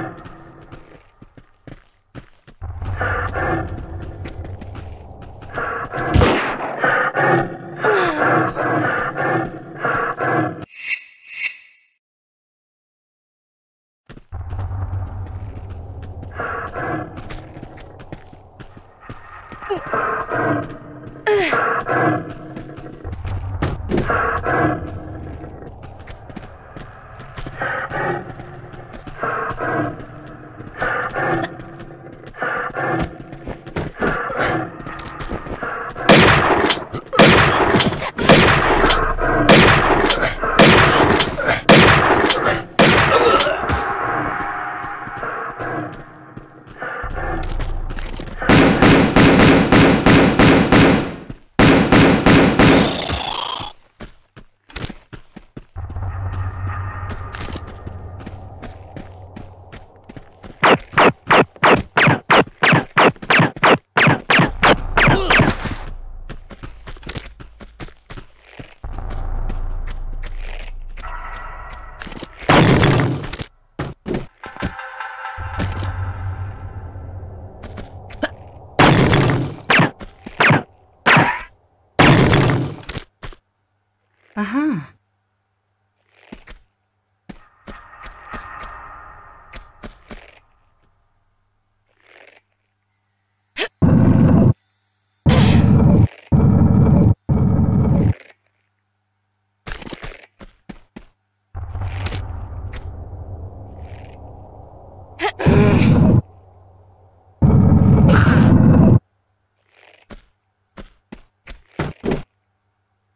Aha.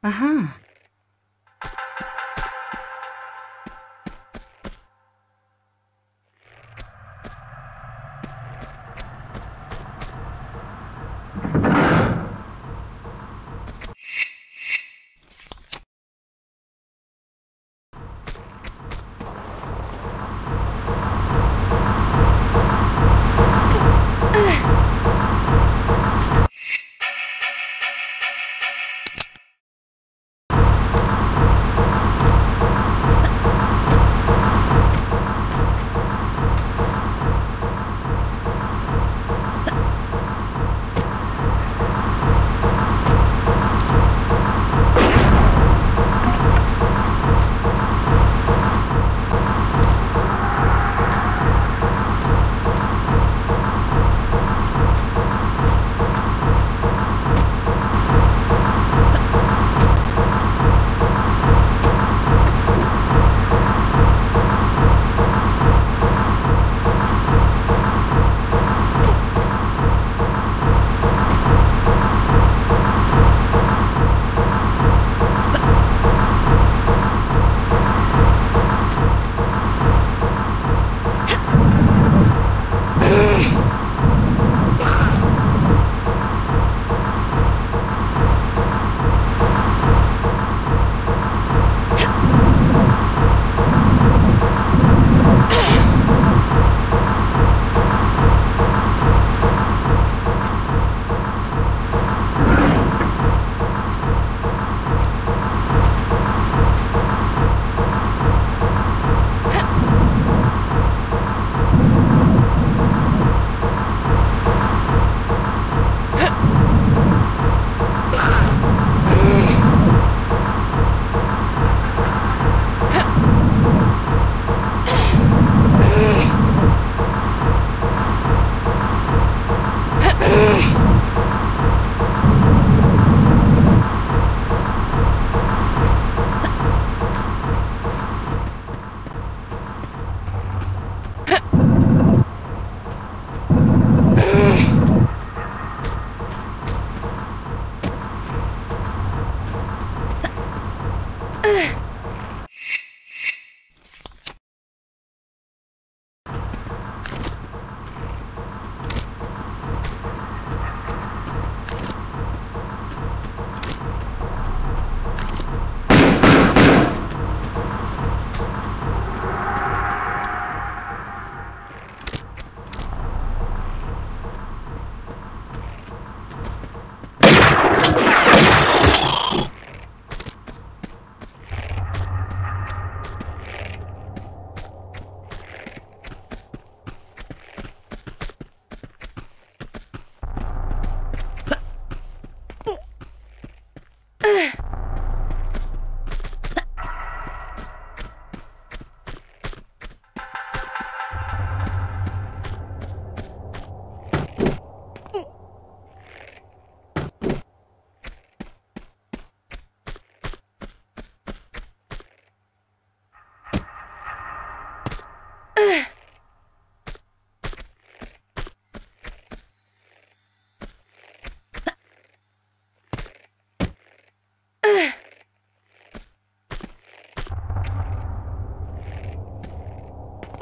Aha.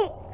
Aha.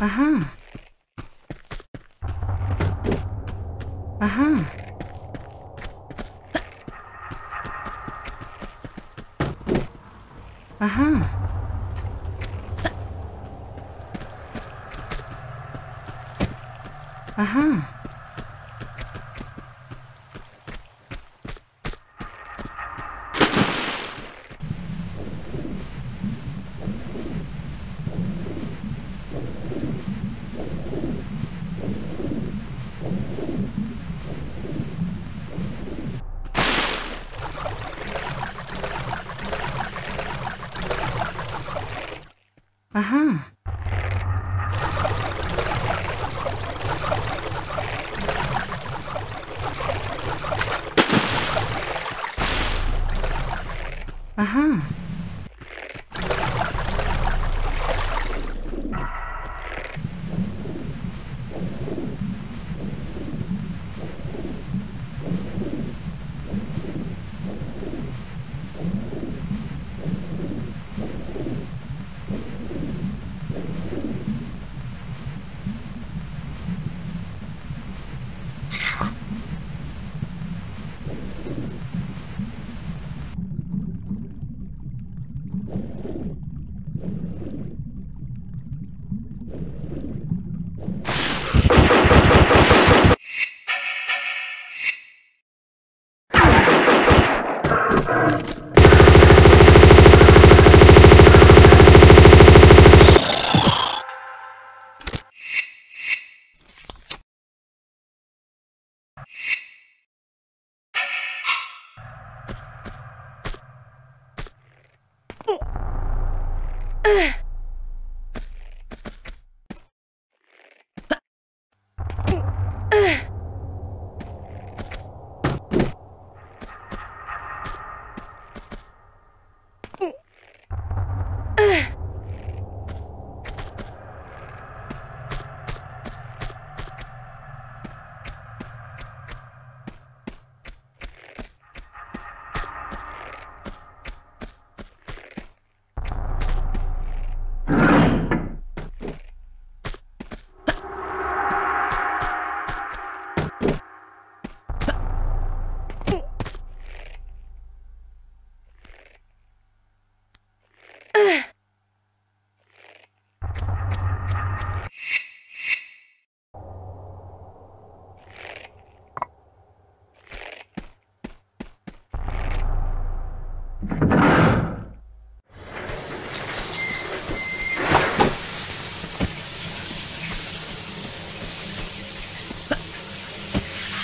Aha. Aha. Aha. Aha. Aha.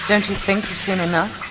Don't you think you've seen enough?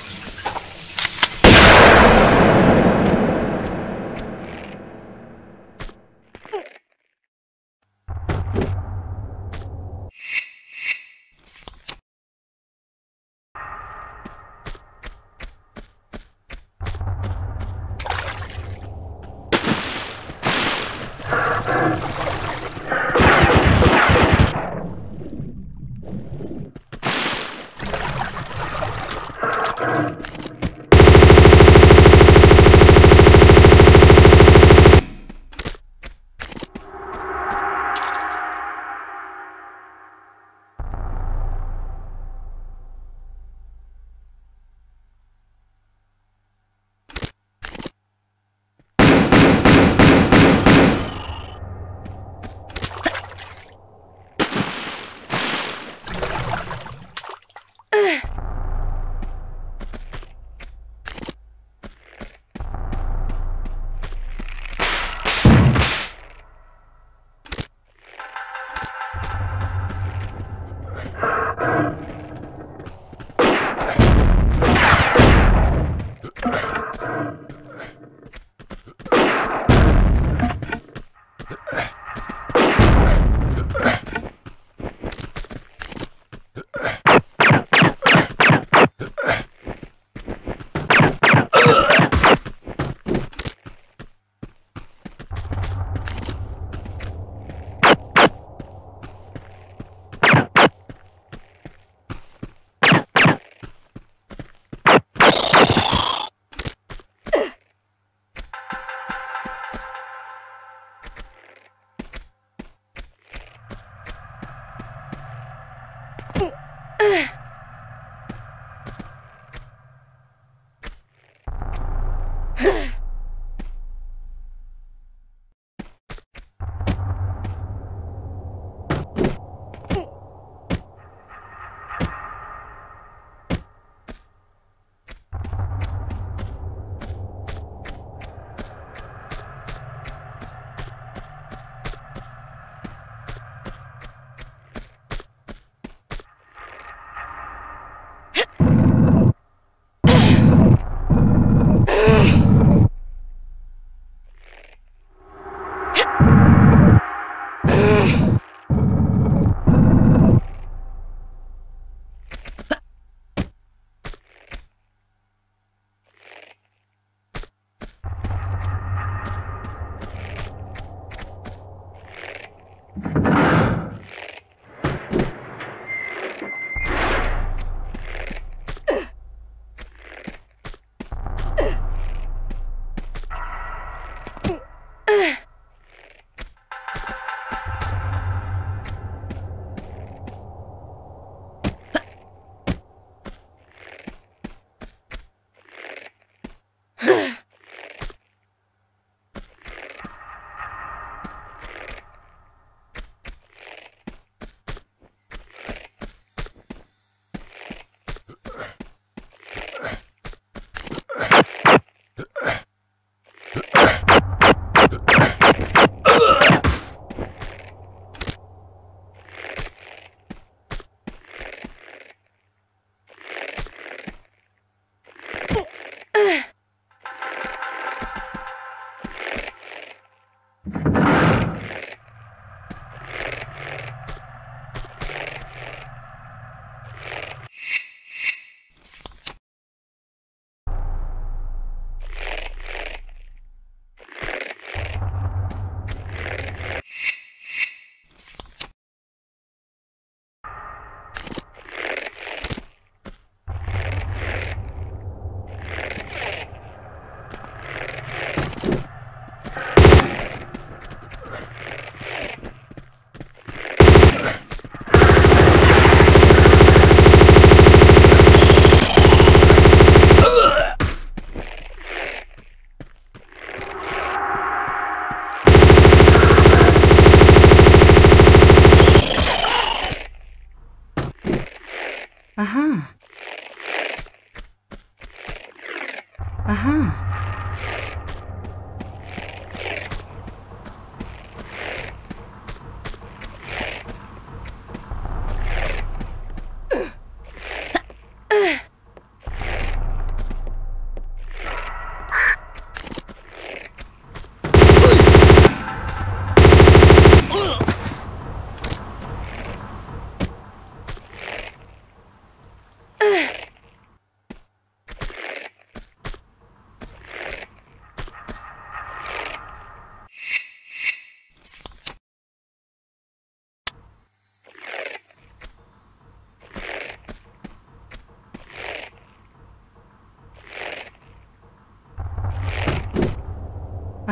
嗯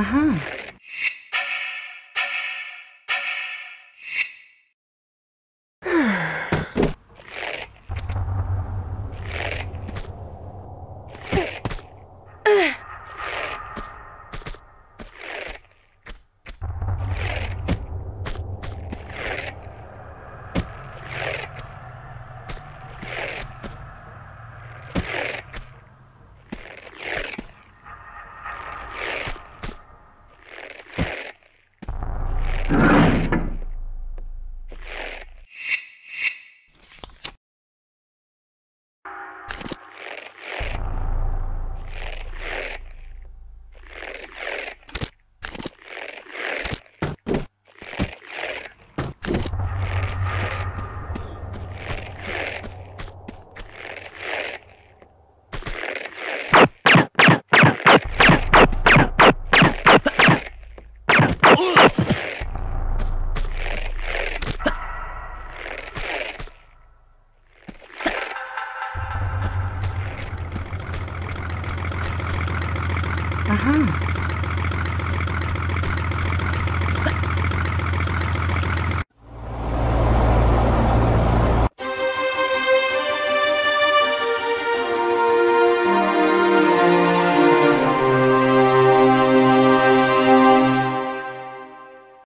Aha.